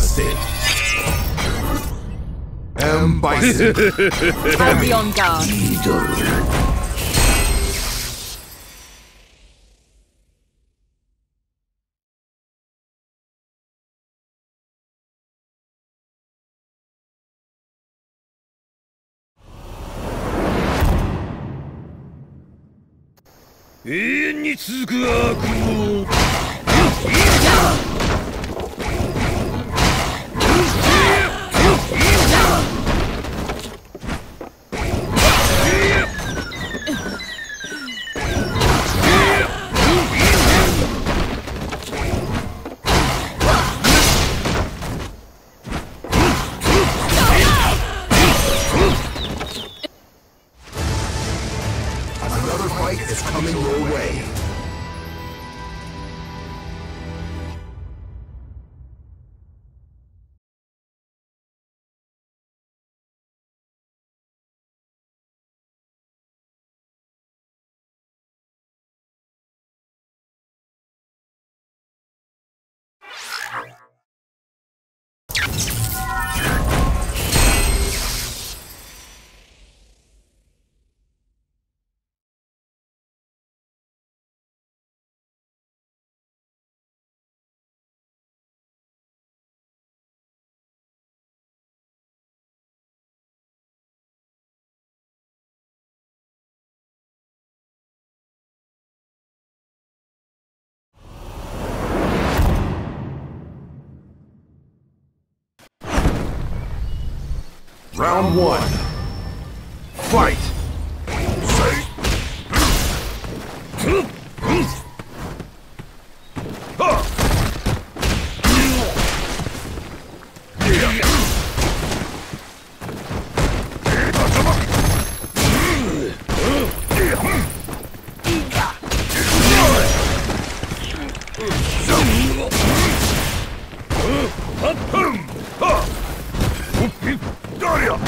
ステイ。M バイ。ー。永遠に続く悪夢。Coming your way. Round one. Fight! Round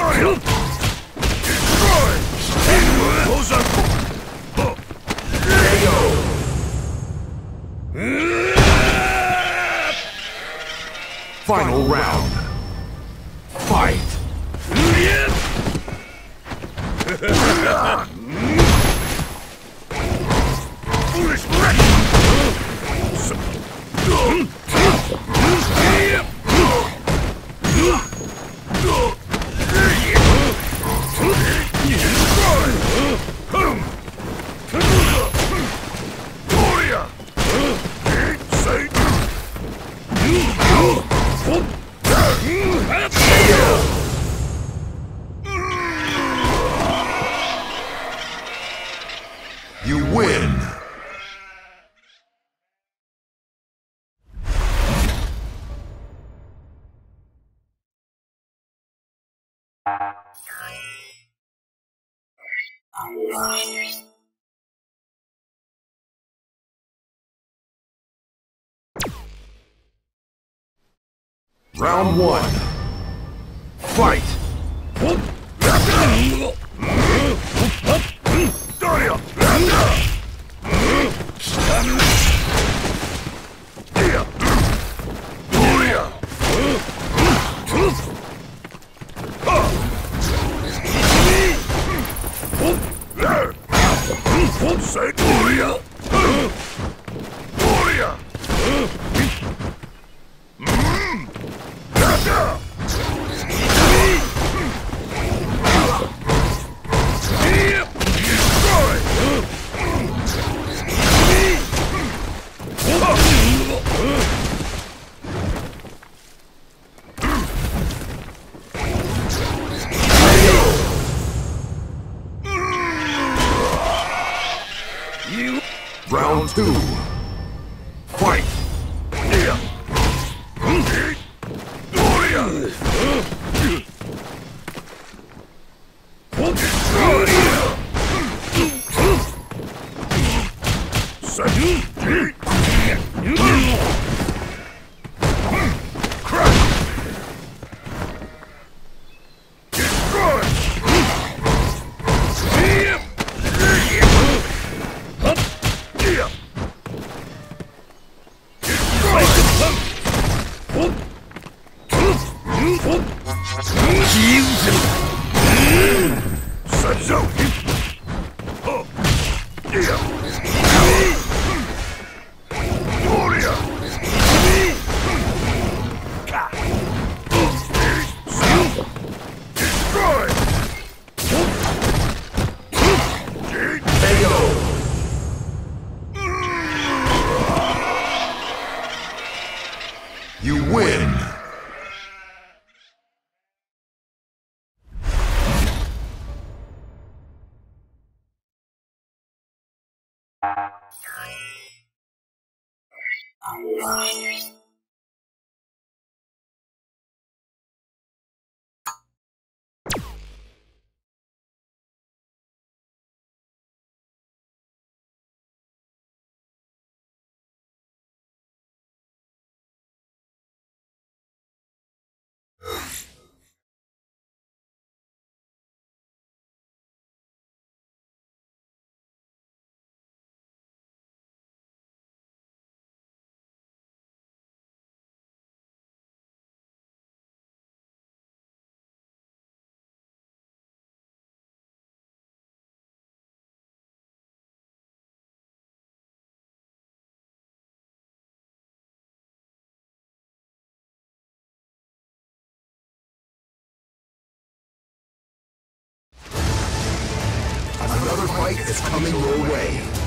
Final round. Round one. Fight! Two. You win! Fight is coming your way.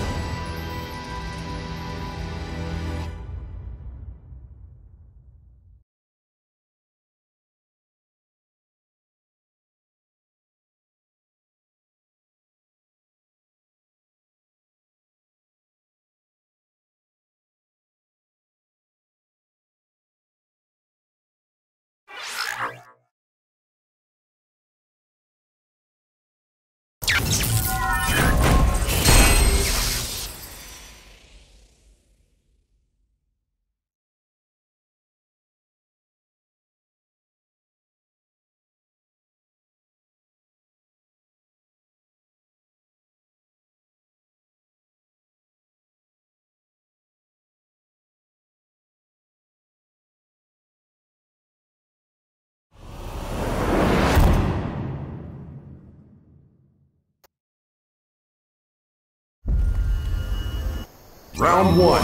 Round one.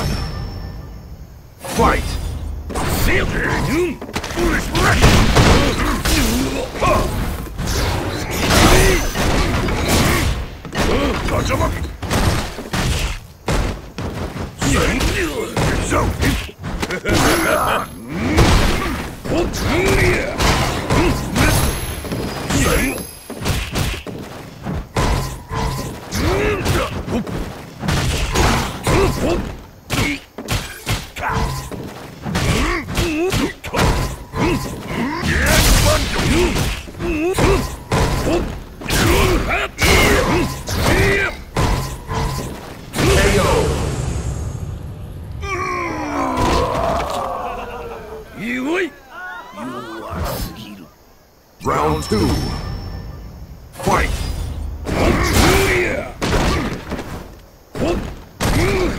Fight! Foolish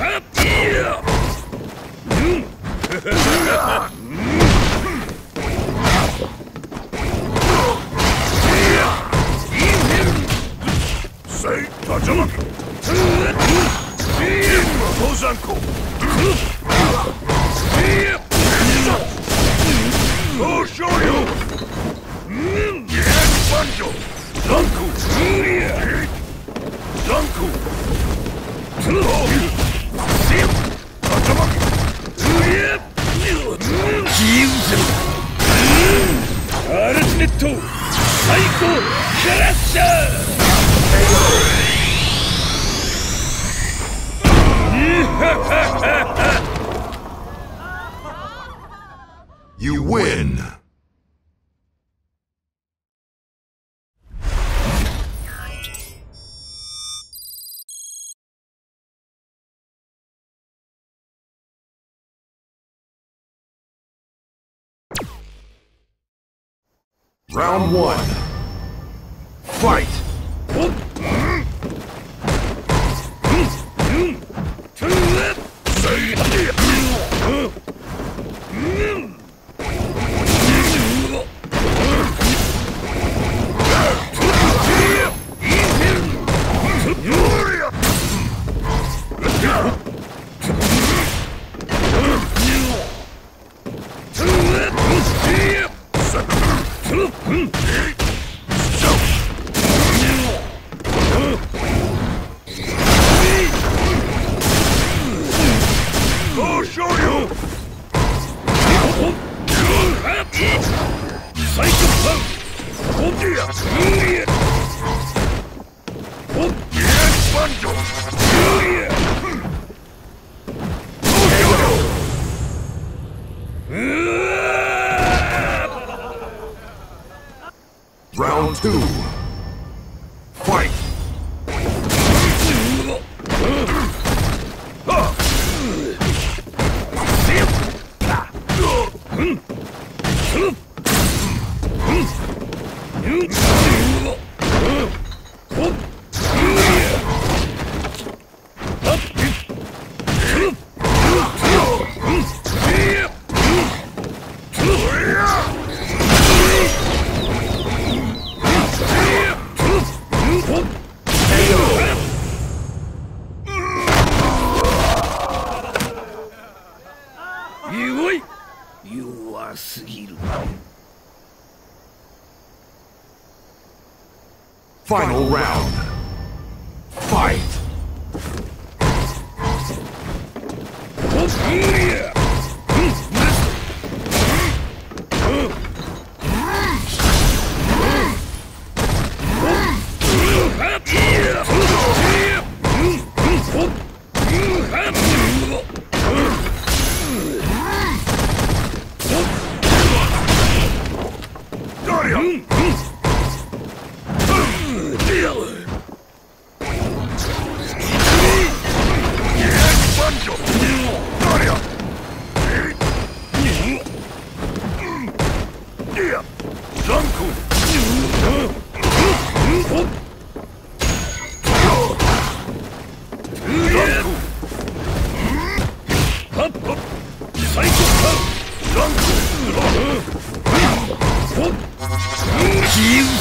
Say, Round one. Fight! Final round. He's...